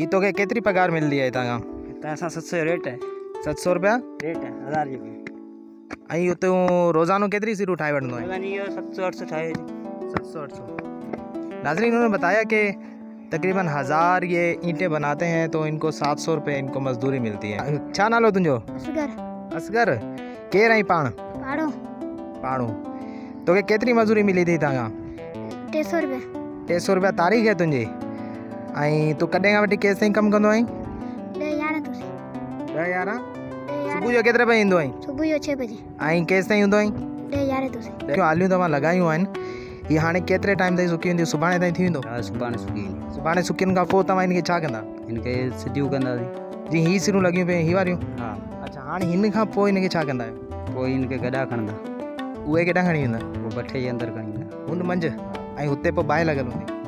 ही तोखे केतिरी पगार मिलंदी आहे हितां खां त असां सत सौ रेट आहे सत सौ रुपया? रेट आहे हज़ार ऐं हुते हूँ रोज़ानो केतिरी सीरूं ठाहे वठंदो आहे सत सौ अठ सौ ठाहे सात सौ आठ सौ। नाजरीन इन्होंने बताया कि तकरीबन हज़ार ये ईंटें बनाते हैं तो इनको सात सौ रुपये इनको मजदूरी मिलती है। छा नालो तुंहिंजो असगर। असगर? केरु आई पाण? पाड़ो। पाणू तोखे केतिरी मजदूरी मिली थी हितां टे सौ रुपया। टे सौ रुपया तारीख़ है तुंहिंजी ऐं तूं कॾहिं खां वठी केसि ताईं कमु कंदो आहीं? ॾह यारहं सुबुह जो केतिरे बजे ईंदो आहीं? सुबुह जो छह बजे। ऐं केसि ताईं हूंदो आहीं? ॾह यारहं तुसीं क्यों आलियूं तव्हां लॻायूं आहिनि। हीअ हाणे केतिरे टाइम ताईं सुकी वेंदियूं? सुभाणे ताईं थी वेंदो? हा सुभाणे सुकी ईंदी सुभाणे सुकियुनि खां पोइ तव्हां हिनखे छा कंदा? हिनखे सिधियूं कंदासीं। जी ही सिरूं लॻियूं पियूं ही वारियूं? हा। अच्छा हाणे हिन खां पोइ हिनखे छा कंदा आहियो? पोइ हिनखे गॾा खणंदा। उहे केॾांहुं खणी वेंदा? पोइ भठे जे अंदरि खणी ईंदा हुन मंझि? ऐं हुते पोइ बाहि लॻल हूंदी।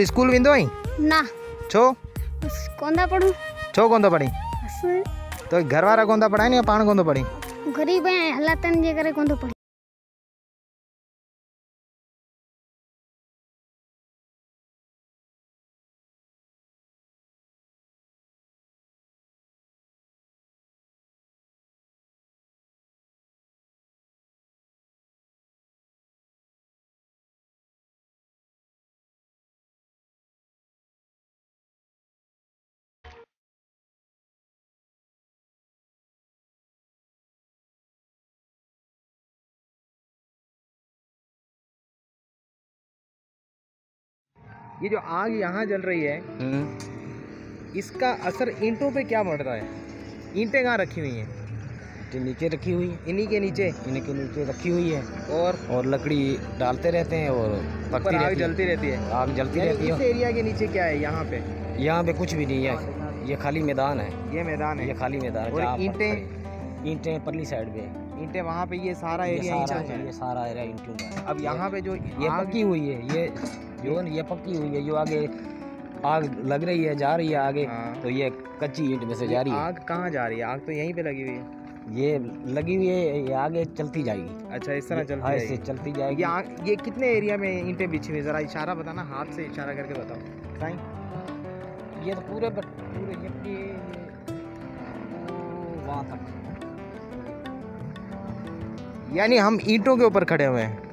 तूं स्कूल वेंदो आहीं ना। छो? कोन था पढ़ूं? छो कोन थो पढ़ी तो घर वारा कोन था पढ़ाइनि या पाण कोन थो पढ़ी? ग़रीब ऐं हालातनि जे करे कोन थो पढ़ी। ये जो आग यहाँ जल रही है इसका असर ईंटों पे क्या पड़ रहा है? ईंटें कहाँ रखी हुई हैं? नीचे रखी हुई है। इन्हीं के नीचे? इनके नीचे रखी हुई है। और? और लकड़ी डालते रहते हैं और पकती आग रहती है। जलती रहती है। आग जलती रहती इस है एरिया के नीचे क्या है यहाँ पे? यहाँ पे कुछ भी नहीं है। ये खाली मैदान है। ये मैदान है। ये खाली मैदान है ईंटें? ईंटें परली साइड पे। ईंटें वहाँ पे ये सारा एरिया का ये सारा एरिया ईंटों का अब यहाँ पे जो ये पक्की हुई है। ये जो ये पक्की हुई है जो आगे आग लग रही है जा रही है आगे हाँ। तो ये कच्ची ईंट में से जा रही है। आग कहाँ जा रही है? आग तो यहीं पे लगी हुई है। ये लगी हुई है ये आगे चलती जाएगी। अच्छा इस तरह चलती हाँ, जाएगी। चलती जाएगी। आग ये कितने एरिया में ईंटें बिछी हुई जरा इशारा बताना हाथ से इशारा करके बताओ। साईं ये तो पूरे पूरे ये ये- वहाँ तक। यानी हम ईंटों के ऊपर खड़े हुए हैं।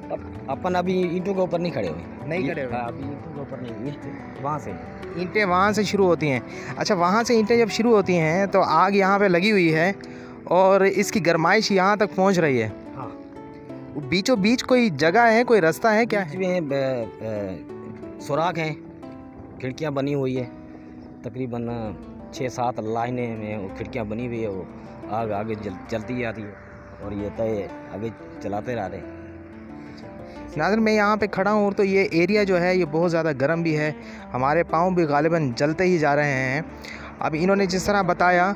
अपन अभी ईंटों के ऊपर नहीं खड़े हुए। नहीं खड़े हुए। हाँ, अभी ईंटों के ऊपर नहीं ईंट वहाँ से। ईंटें वहाँ से शुरू होती हैं। अच्छा वहाँ से ईंटें जब शुरू होती हैं तो आग यहाँ पे लगी हुई है और इसकी गर्माइश यहाँ तक पहुँच रही है। हाँ। बीचों बीच कोई जगह है कोई रास्ता है क्या? है सुराख हैं खिड़कियाँ बनी हुई है। तकरीबन छः सात लाइनें में वो खिड़कियाँ बनी हुई है वो आग आगे जल, चलती जाती है और ये तय आगे चलाते रह रहे हैं। नाजर मैं यहाँ पे खड़ा हूँ तो ये एरिया जो है ये बहुत ज़्यादा गर्म भी है। हमारे पाँव भी गालिबा जलते ही जा रहे हैं। अब इन्होंने जिस तरह बताया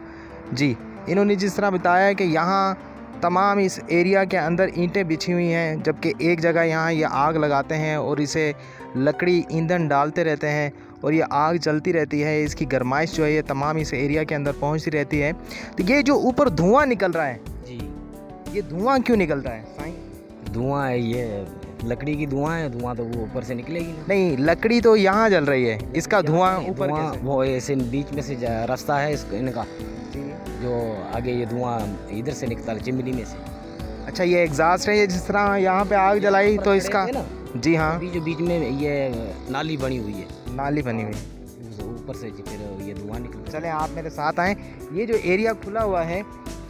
जी इन्होंने जिस तरह बताया कि यहाँ तमाम इस एरिया के अंदर ईंटें बिछी हुई हैं जबकि एक जगह यहाँ ये आग लगाते हैं और इसे लकड़ी ईंधन डालते रहते हैं और ये आग जलती रहती है। इसकी गर्माइश जो है ये तमाम इस एरिया के अंदर पहुँचती रहती है। तो ये जो ऊपर धुआँ निकल रहा है जी। ये धुआँ क्यों निकल रहा है? साईं? धुआँ है ये लकड़ी की धुआँ है धुआँ तो वो ऊपर से निकलेगी नहीं लकड़ी तो यहाँ जल रही है। इसका धुआँ ऊपर वो ऐसे बीच में से रास्ता है इसका इनका। जो आगे ये धुआँ इधर से निकलता है चिमनी में से। अच्छा ये एग्जॉस्ट है ये जिस तरह यहाँ पे आग जलाई तो इसका जी हाँ। बीच बीच में ये नाली बनी हुई है। नाली बनी हुई। ऊपर से फिर ये धुआँ निकल चले आप मेरे साथ आए। ये जो एरिया खुला हुआ है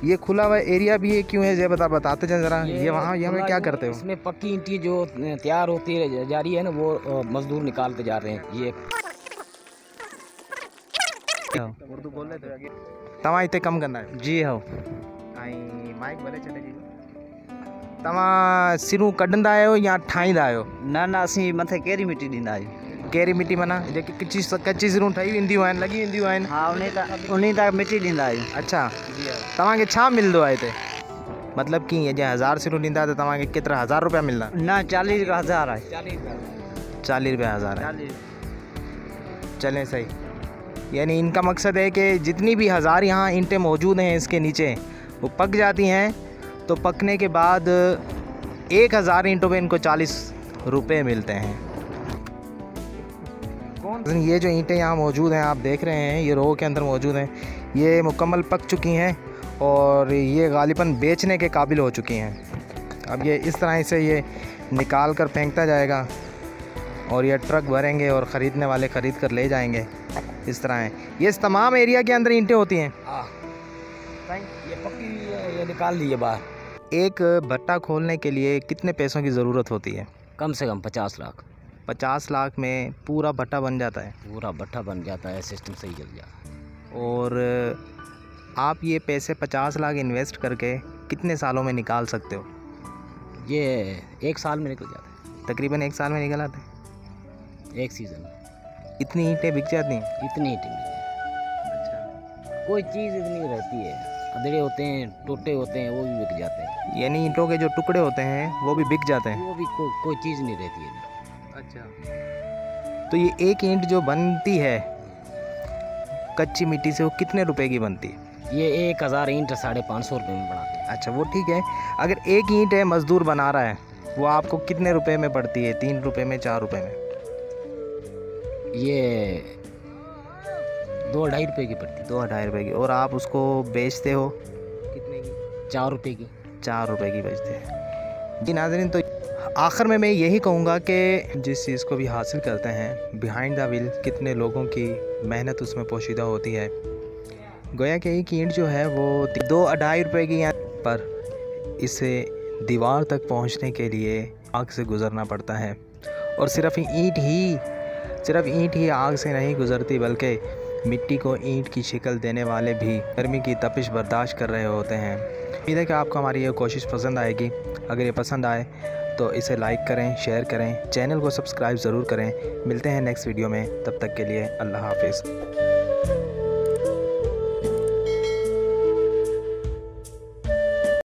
ये खुला हुआ एरिया भी है क्यों है? ये बता बताते जाए जरा। ये वहाँ ये हमें क्या करते हो? इसमें पक्की ईंटें जो तैयार होती है जा रही है ना वो मजदूर निकालते जा रहे हैं। ये। उर्दू बोल रहे थे तव्हां हिते कमु कंदा आहियो जी हाँ। माइक भले छॾे ॾिजो तव्हां सिरूं कढंदा आहियो या ठाहींदा आहियो न न असीं मथे कहिड़ी मिटी ॾींदा आहियूं। कहिड़ी मिटी माना जेकी कची कची सिरूं ठही वेंदियूं आहिनि लॻी वेंदियूं आहिनि हा उन तक उन तक मिटी ॾींदा आहियूं अच्छा। तव्हांखे छा मिलंदो आहे हिते मतिलबु कीअं जीअं हज़ार सिरूं ॾींदा त तव्हांखे केतिरा हज़ार रुपया मिलंदा न चालीस हज़ार आहे चालीस रुपया हज़ार है चलें सही। यानी इनका मकसद है कि जितनी भी हज़ार यहाँ ईंटें मौजूद हैं इसके नीचे वो पक जाती हैं तो पकने के बाद एक हज़ार ईंटों पे इनको चालीस रुपये मिलते हैं। कौन ये जो ईंटें यहाँ मौजूद हैं आप देख रहे हैं ये रो के अंदर मौजूद हैं। ये मुकम्मल पक चुकी हैं और ये गालिबन बेचने के काबिल हो चुकी हैं। अब ये इस तरह से ये निकाल कर फेंकता जाएगा और ये ट्रक भरेंगे और ख़रीदने वाले ख़रीद कर ले जाएँगे। इस तरह है। ये इस तमाम एरिया के अंदर ईंटें होती हैं। हाँ। ये पक्की ये निकाल ली है बाहर। एक भट्टा खोलने के लिए कितने पैसों की ज़रूरत होती है? कम से कम पचास लाख। पचास लाख में पूरा भट्टा बन जाता है। पूरा भट्टा बन जाता है सिस्टम सही चल जाता और आप ये पैसे पचास लाख इन्वेस्ट करके कितने सालों में निकाल सकते हो? ये एक साल में निकल जाता है। तकरीबन एक साल में निकल आते हैं? एक सीज़न में इतनी ईंटें बिक जाती हैं? इतनी टिंगी अच्छा। कोई चीज़ इतनी रहती है। अधड़े होते हैं टोटे होते हैं वो भी बिक जाते हैं। यानी ईंटों के जो टुकड़े होते हैं वो भी बिक जाते हैं। वो भी को, कोई चीज़ नहीं रहती है। अच्छा। तो ये एक ईंट जो बनती है कच्ची मिट्टी से वो कितने रुपए की बनती है? ये एक हज़ार ईंट साढ़े पाँच सौ रुपये में बनाते हैं। अच्छा वो ठीक है। अगर एक ईंट है मज़दूर बना रहा है वो आपको कितने रुपए में पड़ती है? तीन रुपए में चार रुपए में? ये दो ढाई रुपये की पड़ती दो ढाई रुपए की। और आप उसको बेचते हो? कितने की? चार रुपये की। चार रुपए की बेचते हैं। जी नाजरीन तो आखिर में मैं यही कहूँगा कि जिस चीज़ को भी हासिल करते हैं बिहाइंड द व्हील कितने लोगों की मेहनत उसमें पोशीदा होती है। गोया कि एक ईंट जो है वो दो अढ़ाई रुपए की पर इसे दीवार तक पहुँचने के लिए आग से गुज़रना पड़ता है। और सिर्फ़ ईंट ही, सिर्फ़ ईंट ही आग से नहीं गुज़रती, बल्कि मिट्टी को ईंट की शिकल देने वाले भी गर्मी की तपिश बर्दाश्त कर रहे होते हैं। उम्मीद है कि आपको हमारी ये कोशिश पसंद आएगी। अगर ये पसंद आए तो इसे लाइक करें शेयर करें चैनल को सब्सक्राइब ज़रूर करें। मिलते हैं नेक्स्ट वीडियो में, तब तक के लिए अल्लाह हाफिज़।